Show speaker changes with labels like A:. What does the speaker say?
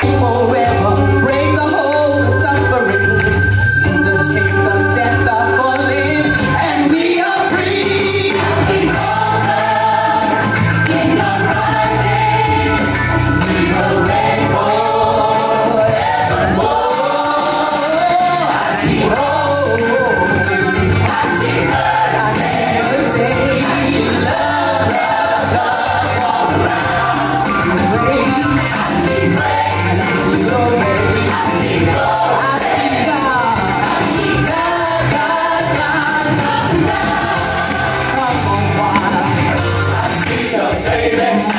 A: forever.